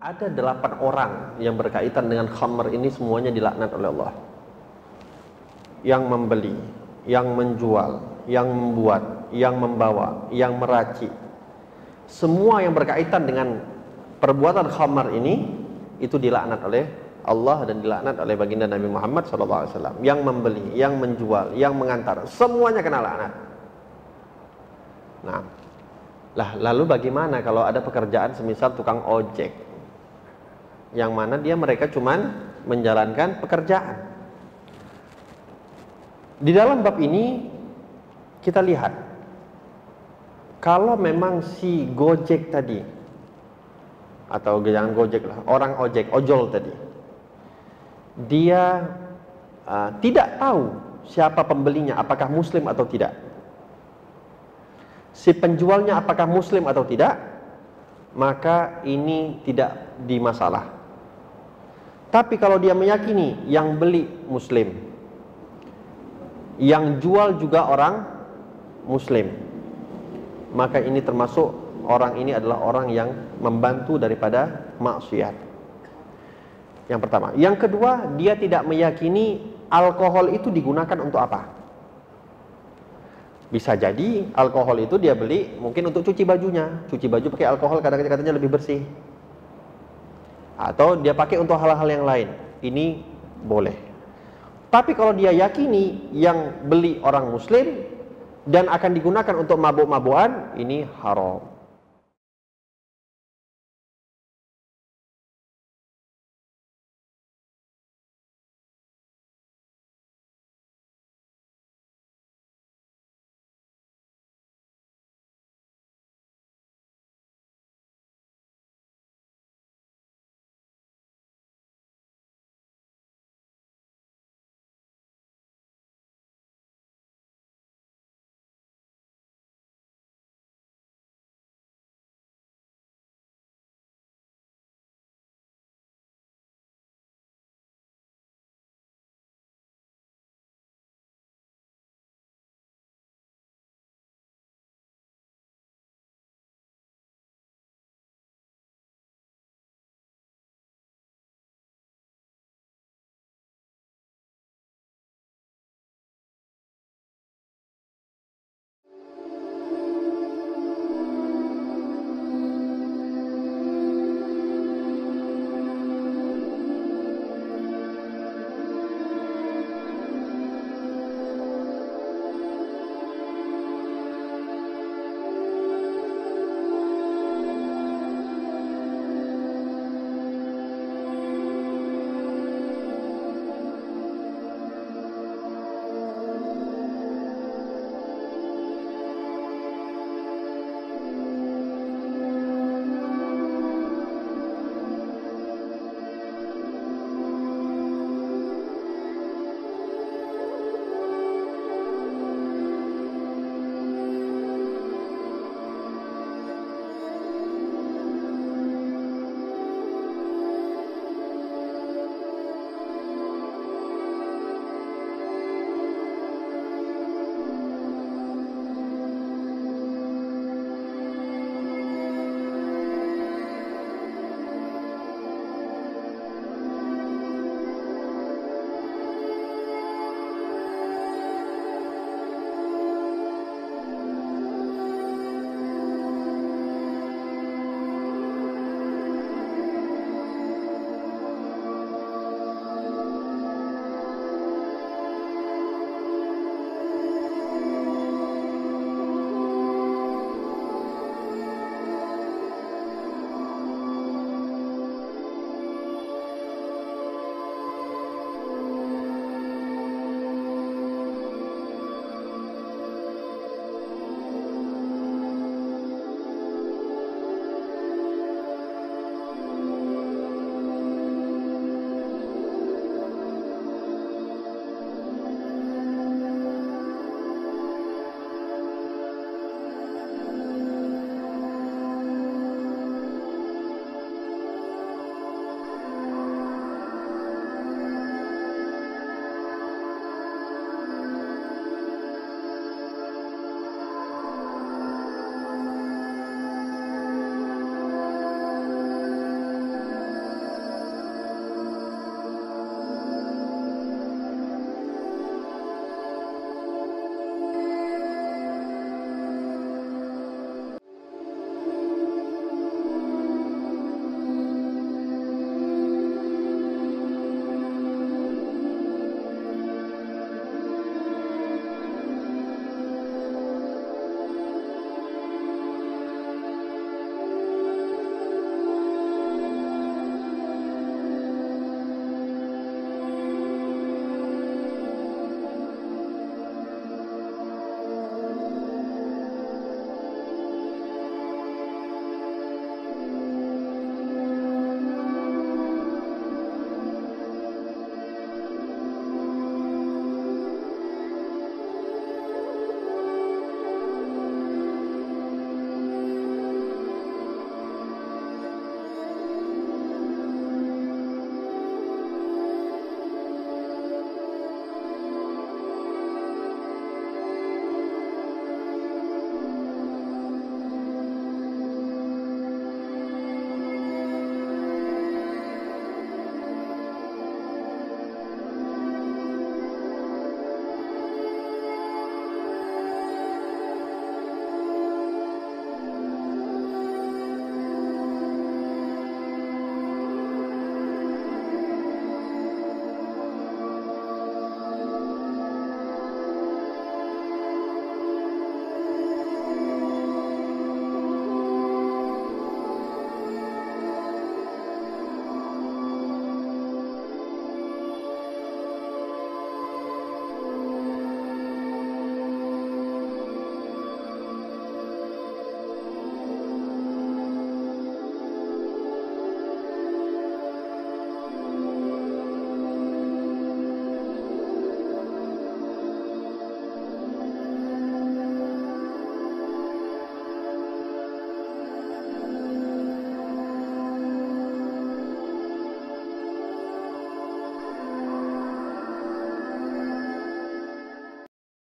Ada delapan orang yang berkaitan dengan khamr ini semuanya dilaknat oleh Allah. Yang membeli, yang menjual, yang membuat, yang membawa, yang meracik. Semua yang berkaitan dengan perbuatan khamr ini itu dilaknat oleh Allah dan dilaknat oleh baginda Nabi Muhammad SAW. Yang membeli, yang menjual, yang mengantar, semuanya kena laknat. Nah, lah lalu bagaimana kalau ada pekerjaan semisal tukang ojek? Yang mana dia mereka cuman menjalankan pekerjaan. Di dalam bab ini kita lihat kalau memang si Gojek tadi atau jangan Gojek lah, orang ojek, ojol tadi. Dia uh, tidak tahu siapa pembelinya, apakah muslim atau tidak. Si penjualnya apakah muslim atau tidak, maka ini tidak dimasalah tapi kalau dia meyakini yang beli muslim, yang jual juga orang muslim, maka ini termasuk orang ini adalah orang yang membantu daripada maksiat. Yang pertama, yang kedua dia tidak meyakini alkohol itu digunakan untuk apa? Bisa jadi alkohol itu dia beli mungkin untuk cuci bajunya, cuci baju pakai alkohol kadang-kadang katanya lebih bersih atau dia pakai untuk hal-hal yang lain. Ini boleh. Tapi kalau dia yakini yang beli orang muslim dan akan digunakan untuk mabuk-mabukan ini haram